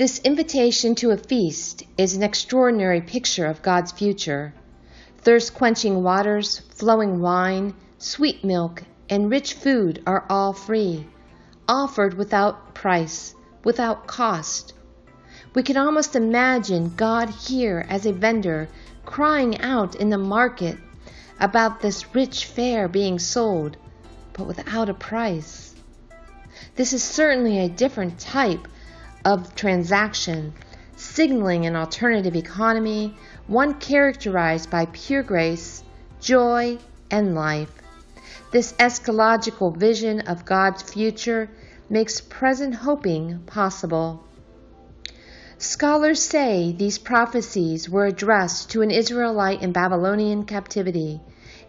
This invitation to a feast is an extraordinary picture of God's future. Thirst quenching waters, flowing wine, sweet milk, and rich food are all free, offered without price, without cost. We can almost imagine God here as a vendor crying out in the market about this rich fare being sold, but without a price. This is certainly a different type of transaction, signaling an alternative economy, one characterized by pure grace, joy, and life. This eschatological vision of God's future makes present hoping possible. Scholars say these prophecies were addressed to an Israelite in Babylonian captivity,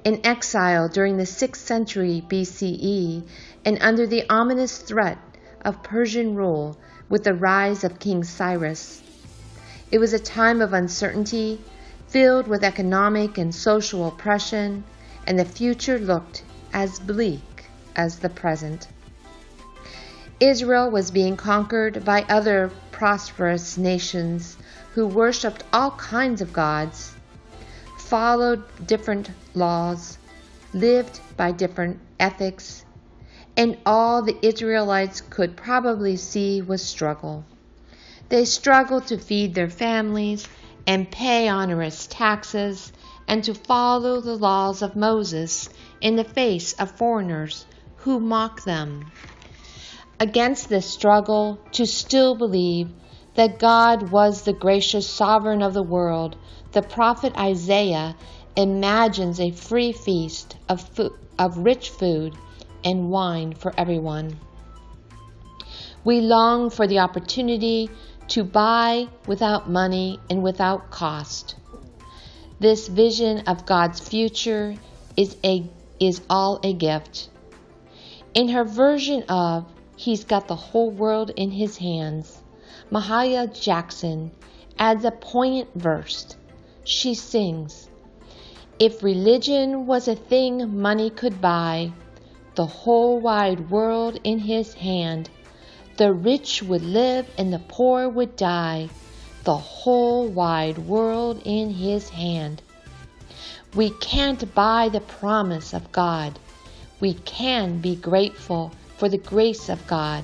in exile during the 6th century BCE, and under the ominous threat of Persian rule with the rise of King Cyrus. It was a time of uncertainty, filled with economic and social oppression, and the future looked as bleak as the present. Israel was being conquered by other prosperous nations who worshipped all kinds of gods, followed different laws, lived by different ethics, and all the Israelites could probably see was struggle. They struggled to feed their families and pay onerous taxes and to follow the laws of Moses in the face of foreigners who mock them. Against this struggle to still believe that God was the gracious sovereign of the world, the prophet Isaiah imagines a free feast of, food, of rich food and wine for everyone. We long for the opportunity to buy without money and without cost. This vision of God's future is, a, is all a gift. In her version of He's Got the Whole World in His Hands, Mahalia Jackson adds a poignant verse. She sings, If religion was a thing money could buy, the whole wide world in his hand. The rich would live and the poor would die, the whole wide world in his hand. We can't buy the promise of God. We can be grateful for the grace of God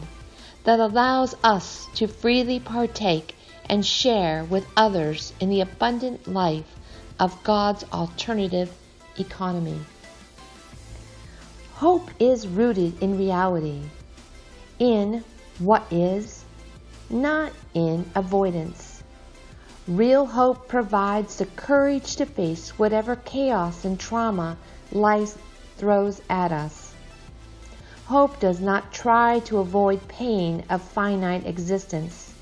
that allows us to freely partake and share with others in the abundant life of God's alternative economy. Hope is rooted in reality, in what is, not in avoidance. Real hope provides the courage to face whatever chaos and trauma life throws at us. Hope does not try to avoid pain of finite existence,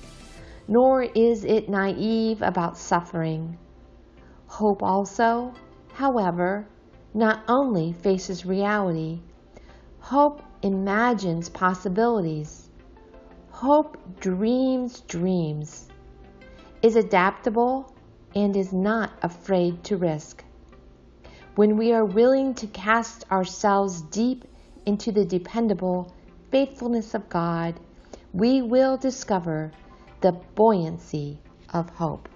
nor is it naive about suffering. Hope also, however, not only faces reality, hope imagines possibilities. Hope dreams dreams, is adaptable, and is not afraid to risk. When we are willing to cast ourselves deep into the dependable faithfulness of God, we will discover the buoyancy of hope.